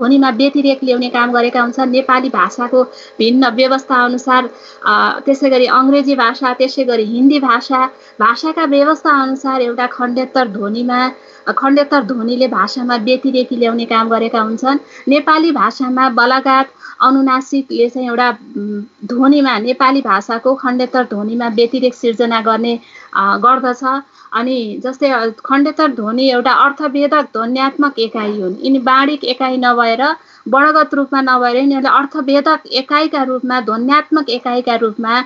ध्वनिमा व्यतिरेक ल्याउने काम गरेका हुन्छन्। नेपाली भाषाको भिन्न व्यवस्था अनुसार त्यसै गरी अङ्ग्रेजी भाषा त्यसै गरी हिन्दी भाषा भाषाका व्यवस्था अनुसार एउटा खण्डेत्तर ध्वनिमा खण्डेत्तर ध्वनिले भाषामा व्यतिरेकी ल्याउने काम गरेका हुन्छन्। नेपाली भाषामा बलाघात अनुनासिकले चाहिँ एउटा ध्वनिमा नेपाली भाषाको खण्डेत्तर ध्वनिमा व्यतिरेक सिर्जना गर्ने गर्दछ। अनि जस्तै खण्डेतर ध्वनि एउटा अर्थवेदक ध्वन्यात्मक एकाइ हुन्। यिनी बाणिक एकाइ नभएर वर्णगत रूपमा नभएर यिनीहरूले अर्थवेदक एकाइका रूपमा ध्वन्यात्मक एकाइका रूपमा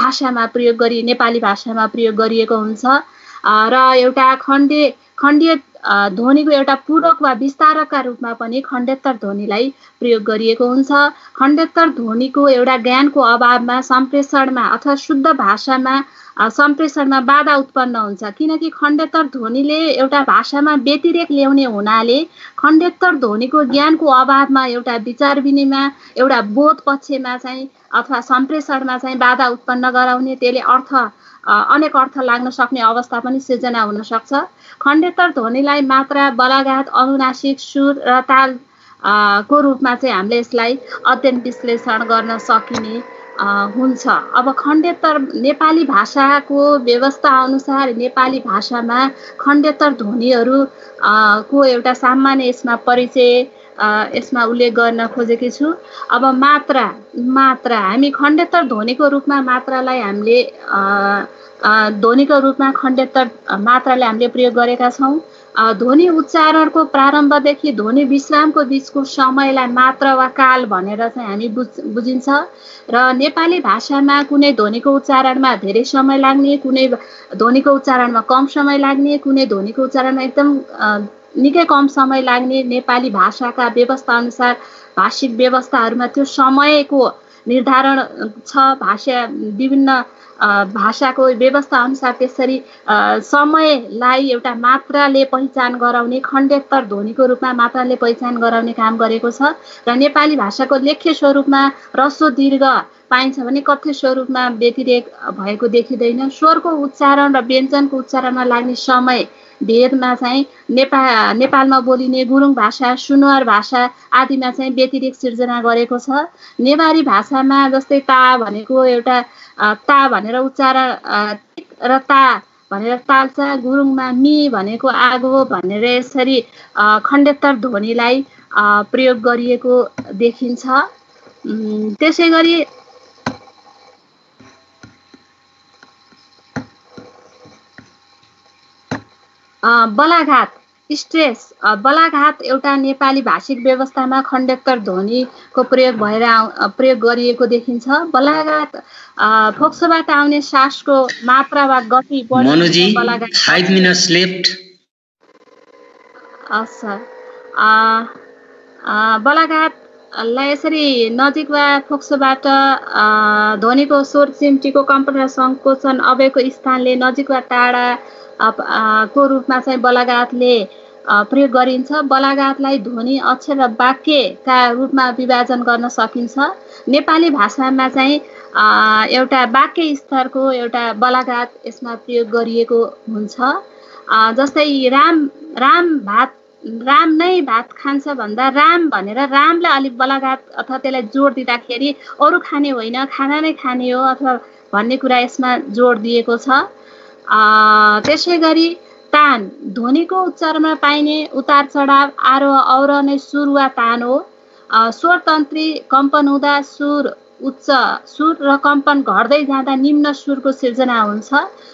भाषामा प्रयोग गरी नेपाली भाषामा प्रयोग गरिएको हुन्छ। र एउटा खण्डे खण्डीय ध्वनिको एउटा पूरक वा विस्तारकका रूपमा पनि खण्डेत्तर ध्वनिलाई प्रयोग गरिएको हुन्छ। खण्डेत्तर ध्वनिको एउटा ज्ञानको अभावमा सम्प्रेषणमा अथवा शुद्ध भाषामा सम्प्रेषणमा बाधा उत्पन्न हुन्छ। किनकि खण्डेत्तर ध्वनिले एउटा भाषामा व्यतिरेक ल्याउने हुनाले खण्डेत्तर ध्वनिको ज्ञानको अभावमा एउटा विचार विनिमय एउटा बोध पक्षमा चाहिँ अथवा सम्प्रेषणमा चाहिँ बाधा उत्पन्न गराउने त्यसले अर्थ अनेक अर्थ लाग्न सक्ने अवस्था पनि सिर्जना हुन सक्छ। खण्डेत्तर ध्वनिलाई मात्रा बलाघात अनुनासिक सुर र ताल को रूपमा चाहिँ हामीले यसलाई अध्ययन विश्लेषण गर्न सकिने हुन्छ। अब खण्डेत्तर नेपाली भाषाको व्यवस्था अनुसार नेपाली भाषामा खण्डेत्तर ध्वनिहरू को एउटा सामान्य यसमा परिचय यसमा उल्लेख गर्न खोजेकी छु। अब मात्रा मात्रा। हामी खण्डेत्तर ध्वनिको रूपमा मात्रालाई हामीले ध्वनिको रूपमा खण्डेत्तर मात्राले हामीले प्रयोग गरेका छौँ। ध्वनि उच्चारणको प्रारम्भदेखि ध्वनि विश्रामको बिचको समयलाई मात्र वा काल भनेर चाहिँ हामी बुझ बुझिन्छ। र नेपाली भाषामा कुनै ध्वनिको उच्चारणमा धेरै समय लाग्ने कुनै ध्वनिको उच्चारणमा कम समय लाग्ने कुनै ध्वनिको उच्चारणमा एकदम निकै कम समय लाग्ने नेपाली भाषाका व्यवस्था अनुसार भाषिक व्यवस्थाहरूमा त्यो समयको निर्धारण छ भाषा विभिन्न भाषाको व्यवस्था अनुसार त्यसरी समयलाई एउटा मात्राले पहिचान गराउने खण्डेत्तर ध्वनिको रूपमा मात्राले पहिचान गराउने काम गरेको छ र नेपाली भाषाको लेख्य स्वरूपमा रसो दीर्घ पाइन्छ भने कथ्य स्वरूपमा व्यतिरेक भएको देखिँदैन। स्वरको उच्चारण र व्यञ्जनको उच्चारणमा लाग्ने समय भेदमा चाहिँ नेपाल नेपालमा बोलिने गुरुङ भाषा सुनुवार भाषा आदिमा चाहिँ व्यतिरिक सिर्जना गरेको छ। नेवारी भाषामा जस्तै ता भनेको एउटा ता भनेर उच्चारण र ता भनेर ताल्छ गुरुङमा मि भनेको आगो भनेर यसरी खण्डेत्तर ध्वनिलाई प्रयोग गरिएको देखिन्छ। त्यसै गरी बलाघात स्ट्रेस बलाघात एउटा नेपाली भाषिक व्यवस्थामा खण्डेत्तर ध्वनिको प्रयोग भएर प्रयोग गरिएको देखिन्छ। बलाघात फोक्सोबाट आउने सासको मात्रा वा गति बलाघातलाई यसरी नजिक वा फोक्सोबाट ध्वनिको स्वर चिम्टीको कम्पन र सङ्कोचन अवयको स्थानले नजिक वा टाढा को रूपमा चाहिँ बलाघातले प्रयोग गरिन्छ। बलाघातलाई ध्वनि अक्षर र वाक्यका रूपमा विभाजन गर्न सकिन्छ। नेपाली भाषामा चाहिँ एउटा वाक्य स्तरको एउटा बलाघात यसमा प्रयोग गरिएको हुन्छ। जस्तै राम राम भात राम नै भात खान्छ भन्दा राम भनेर रामलाई अलिक बलाघात अथवा त्यसलाई जोड दिँदाखेरि अरू खाने होइन खाना नै खाने हो अथवा भन्ने कुरा यसमा जोड दिएको छ। त्यसै गरी तान ध्वनिको उच्चारणमा पाइने उतार चढाव आरोह अवरोह नै सुर वा तान हो। स्वरतन्त्री कम्पन हुँदा सुर उच्च सुर र कम्पन घट्दै जाँदा निम्न सुरको सिर्जना हुन्छ।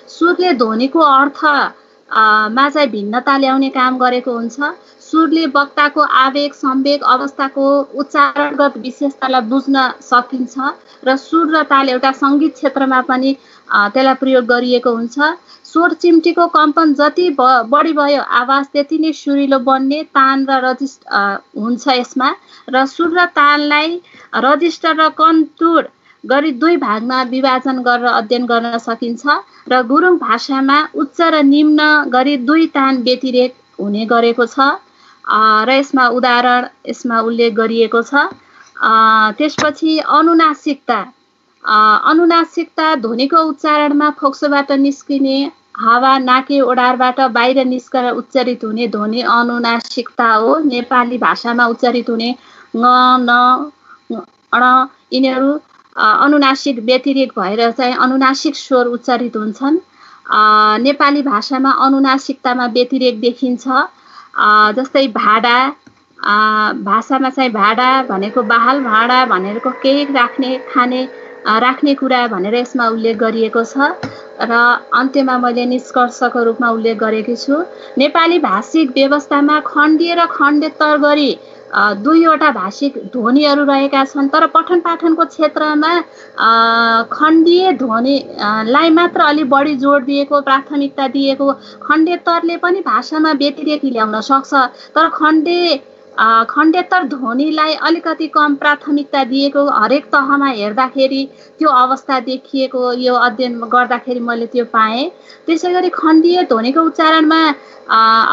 सुरले ध्वनिको अर्थ मा चाहिँ भिन्नता ल्याउने काम गरेको हुन्छ। सुरले वक्ताको आवेग संवेग अवस्थाको उच्चारणगत विशेषतालाई बुझ्न सकिन्छ र सुर र ताल एउटा सङ्गीत क्षेत्रमा पनि त्यसलाई प्रयोग गरिएको हुन्छ। स्वर चिम्टीको कम्पन जति बढी भयो आवाज त्यति नै सुरिलो बन्ने तान र रजिस्ट हुन्छ यसमा। र सुर र ताललाई रजिस्टर र कन्तुर गरी दुई भागमा विभाजन गरेर अध्ययन गर्न सकिन्छ र गुरुङ भाषामा उच्च र निम्न गरी दुई तान व्यतिरेक हुने गरेको छ। र यसमा उदाहरण यसमा उल्लेख गरिएको छ। त्यसपछि अनुनासिकता। अनुनासिकता ध्वनिको उच्चारणमा फोक्सोबाट निस्किने हावा नाके ओडारबाट बाहिर निस्केर उच्चारित हुने ध्वनि अनुनासिकता हो। नेपाली भाषामा उच्चारित हुने न न अण यिनीहरू अनुनासिक व्यतिरेक भएर चाहिँ अनुनासिक स्वर उच्चारित हुन्छन्। नेपाली भाषामा अनुनासिकतामा व्यतिरेक देखिन्छ। जस्तै भाडा भाषामा चाहिँ भाडा भनेको बहाल भाडा भनेरको केही राख्ने खाने राख्ने कुरा भनेर यसमा उल्लेख गरिएको छ। र अन्त्यमा मैले निष्कर्षको रूपमा उल्लेख गरेकी छु। नेपाली भाषिक व्यवस्थामा खण्डीय र खण्डेत्तर गरी दुईवटा भाषिक ध्वनिहरू रहेका छन् तर पठन पाठनको क्षेत्रमा खण्डीय ध्वनिलाई मात्र अलिक बढी जोड दिएको प्राथमिकता दिएको खण्डेत्तरले पनि भाषामा व्यतिरेक ल्याउन सक्छ तर खण्डे खण्डेत्तर ध्वनिलाई अलिकति कम प्राथमिकता दिएको हरेक तहमा हेर्दाखेरि त्यो अवस्था देखिएको यो अध्ययन गर्दाखेरि मैले त्यो पाएँ। त्यसै गरी खण्डीय ध्वनिको उच्चारणमा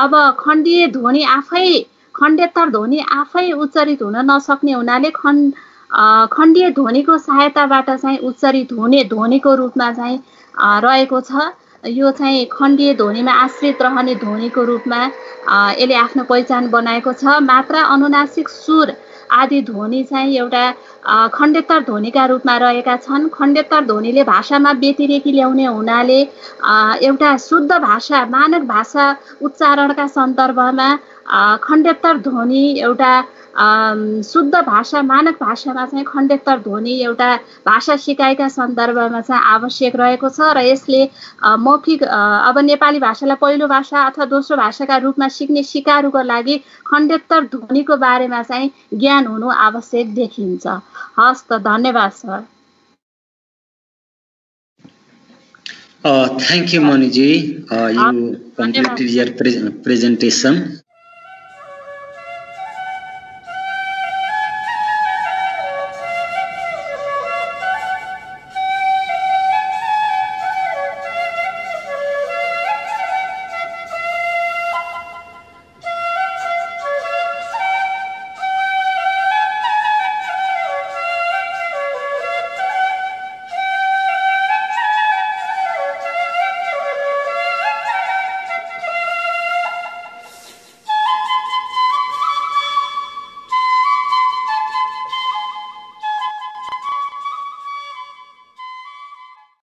अब खण्डीय ध्वनि आफै खण्डेत्तर ध्वनि आफै उच्चारित हुन नसक्ने हुनाले खण्ड खण्डीय ध्वनिको सहायताबाट चाहिँ उच्चारित हुने ध्वनिको रूपमा चाहिँ रहेको छ। यो चाहिँ खण्डीय ध्वनिमा आश्रित रहने ध्वनिको रूपमा यसले आफ्नो पहिचान बनाएको छ। मात्रा अनुनासिक सुर आदि ध्वनि चाहिँ एउटा खण्डेत्तर ध्वनिका रूपमा रहेका छन्। खण्डेत्तर ध्वनिले भाषामा व्यतिरेकी ल्याउने हुनाले एउटा शुद्ध भाषा मानक भाषा उच्चारणका सन्दर्भमा खण्डेत्तर ध्वनि एउटा शुद्ध भाषा मानक भाषामा चाहिँ खण्डेत्तर ध्वनि एउटा भाषा सिकाइका सन्दर्भमा चाहिँ आवश्यक रहेको छ र यसले मौखिक अब नेपाली भाषालाई पहिलो भाषा अथवा दोस्रो भाषाका रूपमा सिक्ने सिकारुको लागि खण्डेत्तर ध्वनिको बारेमा चाहिँ ज्ञान हुनु आवश्यक देखिन्छ। हस् त धन्यवाद सर। Uh, thank you, Maniji. Uh, you